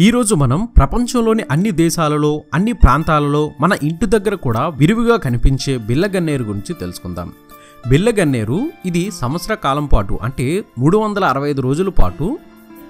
ఈరోజు మనం ప్రపంచంలోని అన్ని దేశాలలో అన్ని ప్రాంతాలలో మన ఇంటి దగ్గర కూడా విరివిగా కనిపించే బిల్లగన్నేరు గురించి తెలుసుకుందాం. బిల్లగన్నేరు ఇది సంవత్సర కాలం పాటు అంటే మూడు వందల అరవై ఐదు రోజుల పాటు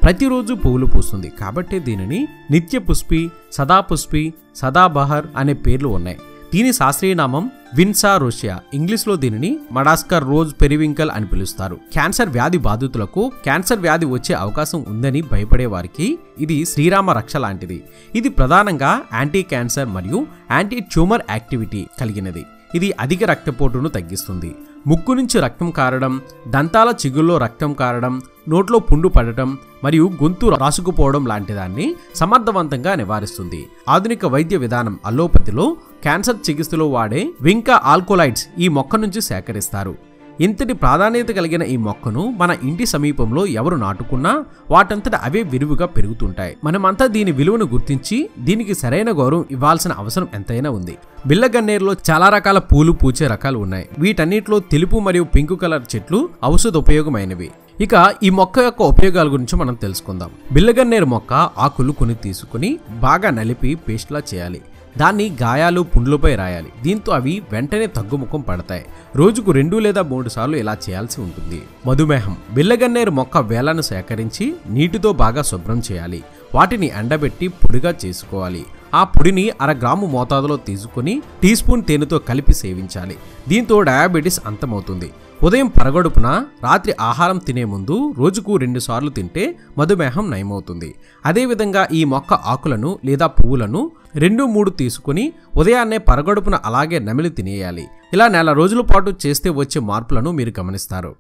ప్రతిరోజు పువ్వులు పూస్తుంది. కాబట్టి దీనిని నిత్య పుష్పి సదాపుష్పి సదాబహర్ అనే పేర్లు ఉన్నాయి. దీని శాస్త్రీయ నామం విన్సా రోషియా. ఇంగ్లీష్లో దీనిని మడాస్కర్ రోజ్ పెరివింకల్ అని పిలుస్తారు. క్యాన్సర్ వ్యాధి బాధితులకు క్యాన్సర్ వ్యాధి వచ్చే అవకాశం ఉందని భయపడే వారికి ఇది శ్రీరామ రక్ష లాంటిది. ఇది ప్రధానంగా యాంటీ క్యాన్సర్ మరియు యాంటీ ట్యూమర్ యాక్టివిటీ కలిగినది. ఇది అధిక రక్తపోటును తగ్గిస్తుంది. ముక్కు నుంచి రక్తం కారడం దంతాల చిగుల్లో రక్తం కారడం నోట్లో పుండు పడటం మరియు గొంతు రాసుకుపోవడం లాంటిదాన్ని సమర్థవంతంగా నివారిస్తుంది. ఆధునిక వైద్య విధానం అల్లోపతిలో క్యాన్సర్ చికిత్సలో వాడే వింకా ఆల్కోలైడ్స్ ఈ మొక్క నుంచి సేకరిస్తారు. ఇంతటి ప్రాధాన్యత కలిగిన ఈ మొక్కను మన ఇంటి సమీపంలో ఎవరు నాటుకున్నా వాటంతట అవే విరివిగా పెరుగుతుంటాయి. మనమంతా దీని విలువను గుర్తించి దీనికి సరైన గౌరవం ఇవ్వాల్సిన అవసరం ఎంతైనా ఉంది. బిల్లగన్నేరులో చాలా రకాల పూలు పూచే రకాలు ఉన్నాయి. వీటన్నిటిలో తెలుపు మరియు పింక్ కలర్ చెట్లు ఔషధ ఉపయోగమైనవి. ఇక ఈ మొక్క యొక్క ఉపయోగాల గురించి మనం తెలుసుకుందాం. బిల్లగన్నేరు మొక్క ఆకులు కొని తీసుకుని బాగా నలిపి పేస్ట్లా చేయాలి. దాన్ని గాయాలు పుండ్లపై రాయాలి. దీంతో అవి వెంటనే తగ్గుముఖం పడతాయి. రోజుకు రెండు లేదా మూడు సార్లు ఇలా చేయాల్సి ఉంటుంది. మధుమేహం. బిల్లగన్నేరు మొక్క వేలను సేకరించి నీటితో బాగా శుభ్రం చేయాలి. వాటిని ఎండబెట్టి పొడిగా చేసుకోవాలి. ఆ పొడిని అర గ్రాము మోతాదులో తీసుకుని టీ స్పూన్ తేనెతో కలిపి సేవించాలి. దీంతో డయాబెటీస్ అంతమవుతుంది. ఉదయం పరగడుపున రాత్రి ఆహారం తినే ముందు రోజుకు రెండుసార్లు తింటే మధుమేహం నయమవుతుంది. అదేవిధంగా ఈ మొక్క ఆకులను లేదా పువ్వులను రెండు మూడు తీసుకుని ఉదయాన్నే పరగడుపున అలాగే నమిలి తినేయాలి. ఇలా నెల రోజుల పాటు చేస్తే వచ్చే మార్పులను మీరు గమనిస్తారు.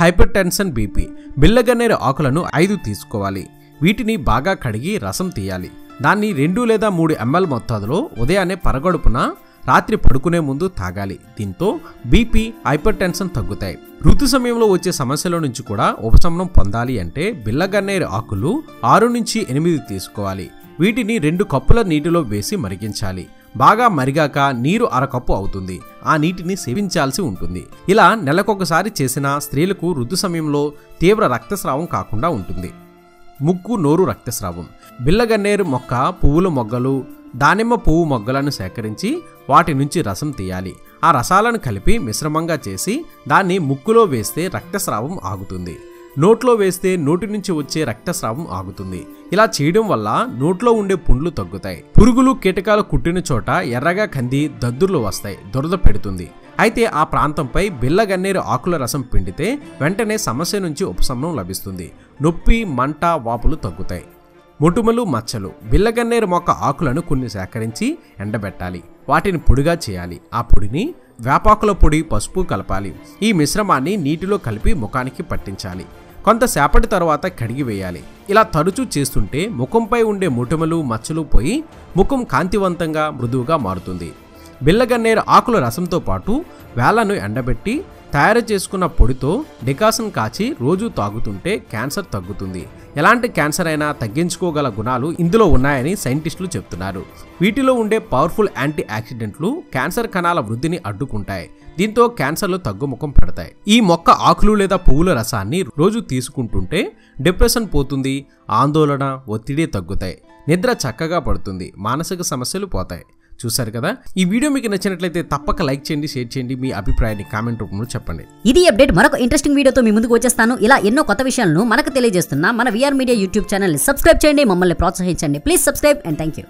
హైపర్ టెన్షన్ బీపీ బిల్లగన్నేరు ఆకులను ఐదు తీసుకోవాలి. వీటిని బాగా కడిగి రసం తీయాలి. దాన్ని రెండు లేదా మూడు ఎంఎల్ మొత్తాదులో ఉదయాన్నే పరగడుపున రాత్రి పడుకునే ముందు తాగాలి. దీంతో బీపీ హైపర్ టెన్షన్ తగ్గుతాయి. ఋతు సమయంలో వచ్చే సమస్యల నుంచి కూడా ఉపశమనం పొందాలి అంటే బిల్లగన్నేరు ఆకులు ఆరు నుంచి ఎనిమిది తీసుకోవాలి. వీటిని రెండు కప్పుల నీటిలో వేసి మరిగించాలి. బాగా మరిగాక నీరు అరకప్పు అవుతుంది. ఆ నీటిని సేవించాల్సి ఉంటుంది. ఇలా నెలకొకసారి చేసిన స్త్రీలకు ఋతు సమయంలో తీవ్ర రక్తస్రావం కాకుండా ఉంటుంది. ముక్కు నోరు రక్తస్రావం. బిల్లగన్నేరు మొక్క పువ్వుల మొగ్గలు దానిమ్మ పువ్వు మొగ్గలను సేకరించి వాటి నుంచి రసం తీయాలి. ఆ రసాలను కలిపి మిశ్రమంగా చేసి దాన్ని ముక్కులో వేస్తే రక్తస్రావం ఆగుతుంది. నోట్లో వేస్తే నోటి నుంచి వచ్చే రక్తస్రావం ఆగుతుంది. ఇలా చేయడం వల్ల నోట్లో ఉండే పుండ్లు తగ్గుతాయి. పురుగులు కీటకాలు కుట్టిన చోట ఎర్రగా కంది దద్దుర్లు వస్తాయి. దురద పెడుతుంది. అయితే ఆ ప్రాంతంపై బిల్లగన్నేరు ఆకుల రసం పిండితే వెంటనే సమస్య నుంచి ఉపశమనం లభిస్తుంది. నొప్పి మంట వాపులు తగ్గుతాయి. మొటుమలు మచ్చలు బిల్లగన్నేరు మొక్క ఆకులను కొన్ని సేకరించి ఎండబెట్టాలి. వాటిని పొడిగా చేయాలి. ఆ పొడిని వేపాకుల పొడి పసుపు కలపాలి. ఈ మిశ్రమాన్ని నీటిలో కలిపి ముఖానికి పట్టించాలి. కొంతసేపటి తర్వాత కడిగి వేయాలి. ఇలా తరచూ చేస్తుంటే ముఖంపై ఉండే మొటుమలు మచ్చలు పోయి ముఖం కాంతివంతంగా మృదువుగా మారుతుంది. బిల్లగన్నేరు ఆకుల రసంతో పాటు వేళ్ళను ఎండబెట్టి తయారు చేసుకున్న పొడితో డికాషన్ కాచి రోజు తాగుతుంటే క్యాన్సర్ తగ్గుతుంది. ఎలాంటి క్యాన్సర్ అయినా తగ్గించుకోగల గుణాలు ఇందులో ఉన్నాయని సైంటిస్టులు చెప్తున్నారు. వీటిలో ఉండే పవర్ఫుల్ యాంటీ ఆక్సిడెంట్లు క్యాన్సర్ కణాల వృద్ధిని అడ్డుకుంటాయి. దీంతో క్యాన్సర్లు తగ్గుముఖం పడతాయి. ఈ మొక్క ఆకులు లేదా పువ్వుల రసాన్ని రోజు తీసుకుంటుంటే డిప్రెషన్ పోతుంది ఆందోళన ఒత్తిడి తగ్గుతాయి. నిద్ర చక్కగా పడుతుంది మానసిక సమస్యలు పోతాయి. చూశారు కదా? ఈ వీడియో మీకు నచ్చినట్లయితే తప్పక లైక్ చేయండి షేర్ చేయండి మీ అభిప్రాయాన్ని కామెంట్ రూపంలో చెప్పండి. ఇది అప్డేట్ మరొక ఇంట్రెస్టింగ్ వీడియోతో మీ ముందుకు వచ్చేస్తాను. ఇలా ఎన్నో కొత్త విషయాలను మనకు తెలియజేస్తున్న మన VR media YouTube channel subscribe చేయండి మమ్మల్ని ప్రోత్సహించండి. Please subscribe and thank you